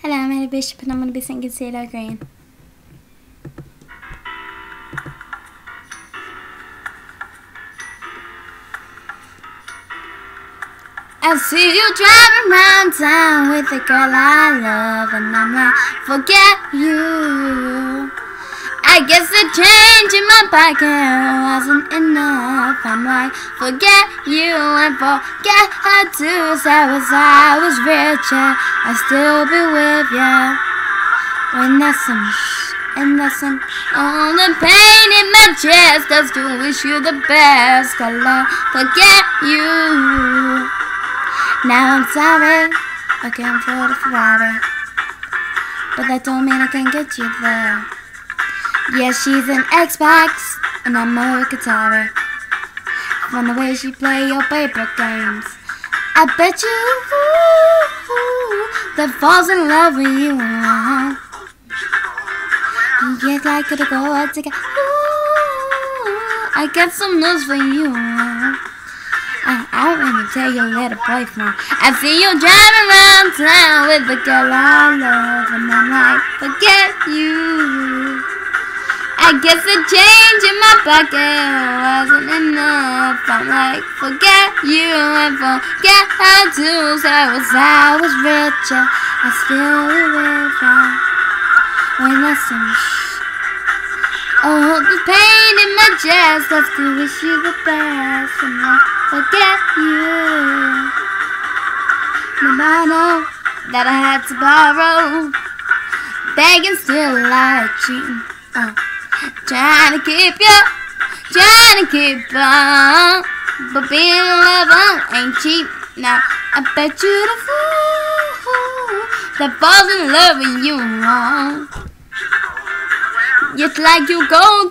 Hello, I'm Ellie Bishop and I'm going to be singing CeeLo Green. I see you driving around town with the girl I love and I'm like, forget you. I guess the change in my pocket wasn't enough. I'm like, forget you and forget her too. So as I was richer, I'd still be with ya. When there's some and there's some all the pain in my chest. I still wish you the best. I love, forget you. Now I'm sorry, I can't afford a Ferrari. But that don't mean I can't get you there. Yeah, she's an Xbox, and I'm a guitar. From the way she play your paper games, I bet you that falls in love with you. Like to go out to get. I got some news for you. I, I want to tell your little boyfriend. I see you driving around town with the girl I love, and I'm like, forget you. I guess the change in my pocket wasn't enough. I'm like, forget you and forget her too. So as I was richer, I still live I some sh- Oh, the pain in my chest, I still wish you the best. And I forget you. No matter that I had to borrow, begging still like cheating. Trying to keep you, trying to keep on, but being a lover ain't cheap. Now I bet you the fool that falls in love with you. It's like you go